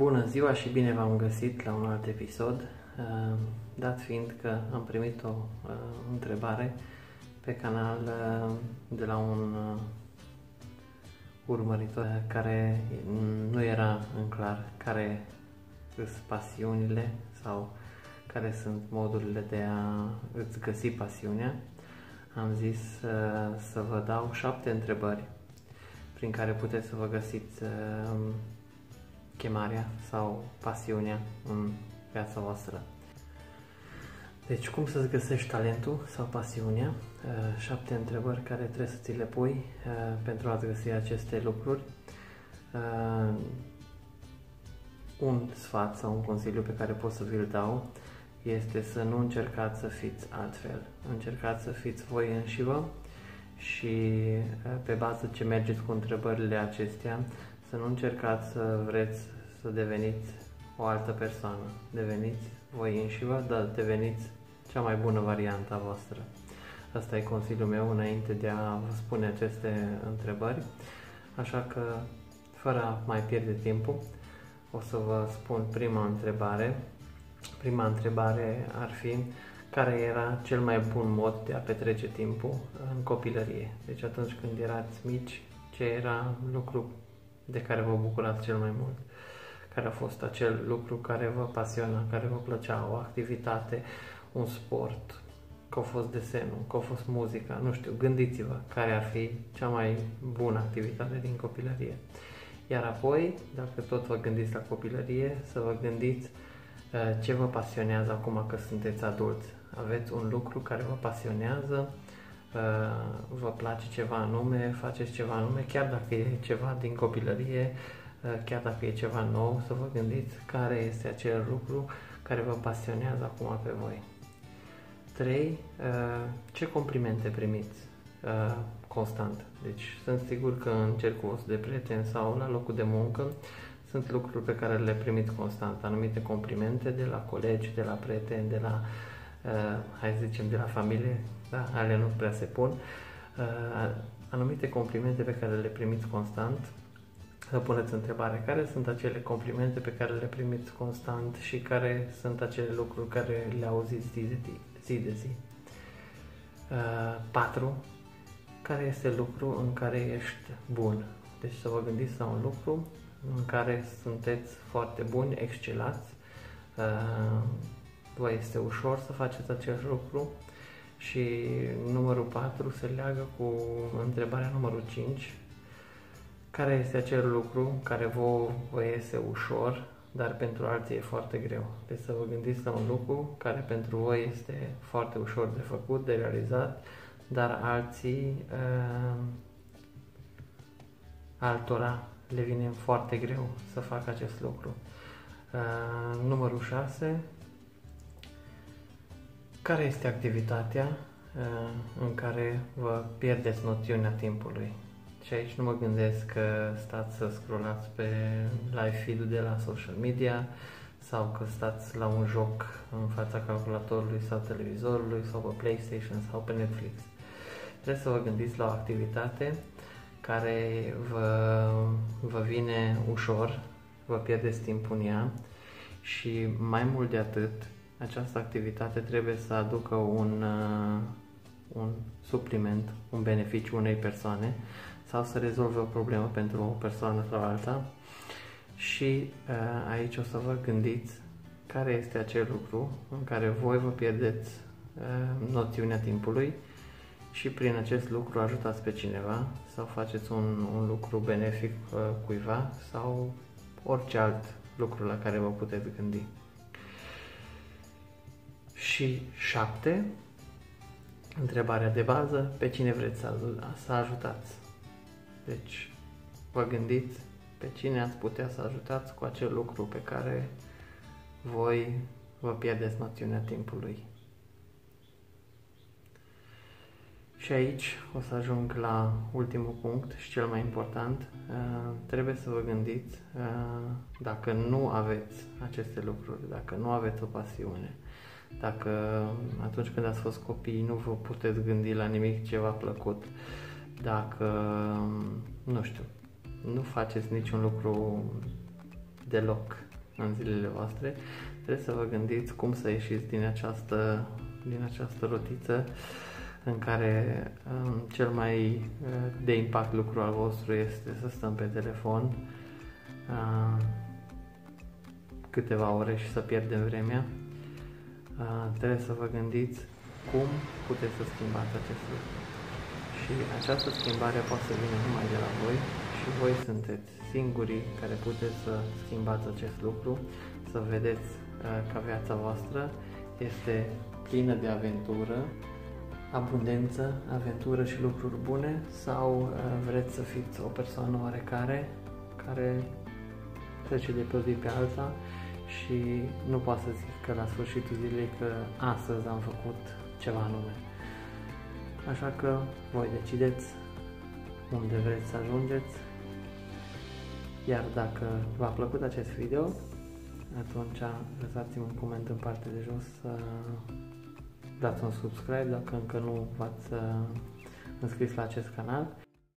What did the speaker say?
Bună ziua și bine v-am găsit la un alt episod, uh, dat fiind că am primit o uh, întrebare pe canal uh, de la un urmăritor care nu era în clar care sunt pasiunile sau care sunt modurile de a îți găsi pasiunea. Am zis să vă dau șapte întrebări prin care puteți să vă găsiți chemarea sau pasiunea în viața voastră. Deci, cum să-ți găsești talentul sau pasiunea? Uh, șapte întrebări care trebuie să ți le pui uh, pentru a-ți găsi aceste lucruri. Uh, un sfat sau un consiliu pe care pot să vi-l dau este să nu încercați să fiți altfel. Încercați să fiți voi înșivă și pe bază ce mergeți cu întrebările acestea, să nu încercați să vreți să deveniți o altă persoană. Deveniți voi înșivă, dar deveniți cea mai bună variantă a voastră. Asta e consiliul meu înainte de a vă spune aceste întrebări. Așa că, fără a mai pierde timpul, o să vă spun prima întrebare. Prima întrebare ar fi care era cel mai bun mod de a petrece timpul în copilărie. Deci atunci când erați mici, ce era lucru de care vă bucurați cel mai mult? Care a fost acel lucru care vă pasiona, care vă plăcea, o activitate, un sport, că a fost desenul, că a fost muzica, nu știu, gândiți-vă care ar fi cea mai bună activitate din copilărie. Iar apoi, dacă tot vă gândiți la copilărie, să vă gândiți uh, ce vă pasionează acum că sunteți adulți. Aveți un lucru care vă pasionează, uh, vă place ceva anume, faceți ceva anume, chiar dacă e ceva din copilărie, uh, chiar dacă e ceva nou, să vă gândiți care este acel lucru care vă pasionează acum pe voi. 3. Ce complimente primiți constant? Deci sunt sigur că în cercul vostru de prieteni sau la locul de muncă sunt lucruri pe care le primiți constant, anumite complimente de la colegi, de la prieteni, de la, uh, hai să zicem, de la familie, da, ale nu prea se pun, uh, anumite complimente pe care le primiți constant, să puneți întrebare, care sunt acele complimente pe care le primiți constant și care sunt acele lucruri care le auziți zi de zi zi. De zi. Uh, 4. Care este lucru în care ești bun? Deci să vă gândiți la un lucru în care sunteți foarte buni, excelați, uh, vă este ușor să faceți acest lucru și numărul 4 se leagă cu întrebarea numărul 5 care este acel lucru care vă, vă iese ușor dar pentru alții e foarte greu. Deci să vă gândiți la un lucru care pentru voi este foarte ușor de făcut, de realizat, dar alții, uh, altora le vine foarte greu să facă acest lucru. Uh, numărul 6. Care este activitatea uh, în care vă pierdeți noțiunea timpului? Și aici nu mă gândesc că stați să scrollați pe live feed-ul de la social media sau că stați la un joc în fața calculatorului sau televizorului sau pe PlayStation sau pe Netflix. Trebuie să vă gândiți la o activitate care vă, vă vine ușor, vă pierdeți timpul în ea și mai mult de atât, această activitate trebuie să aducă un, uh, un supliment, un beneficiu unei persoane sau să rezolve o problemă pentru o persoană sau alta și uh, aici o să vă gândiți care este acel lucru în care voi vă pierdeți uh, noțiunea timpului și prin acest lucru ajutați pe cineva sau faceți un, un lucru benefic uh, cuiva sau orice alt lucru la care vă puteți gândi. Și șapte, întrebarea de bază, pe cine vreți să, să ajutați? Deci, vă gândiți pe cine ați putea să ajutați cu acel lucru pe care voi vă pierdeți noțiunea timpului. Și aici o să ajung la ultimul punct și cel mai important. Uh, trebuie să vă gândiți uh, dacă nu aveți aceste lucruri, dacă nu aveți o pasiune, dacă atunci când ați fost copii nu vă puteți gândi la nimic ce v-a plăcut, dacă, nu știu, nu faceți niciun lucru deloc în zilele voastre. Trebuie să vă gândiți cum să ieșiți din această, din această rotiță în care um, cel mai uh, de impact lucru al vostru este să stăm pe telefon uh, câteva ore și să pierdem vremea. Uh, trebuie să vă gândiți cum puteți să schimbați acest lucru. Și această schimbare poate să vină numai de la voi și voi sunteți singurii care puteți să schimbați acest lucru, să vedeți uh, că viața voastră este plină de aventură, abundență, aventură și lucruri bune sau uh, vreți să fiți o persoană oarecare care trece de pe o zi pe alta și nu poate să zic că la sfârșitul zilei că astăzi am făcut ceva anume. Așa că voi decideți unde vreți să ajungeți, iar dacă v-a plăcut acest video, atunci lăsați-mi un coment în partea de jos să dați un subscribe dacă încă nu v-ați uh, înscris la acest canal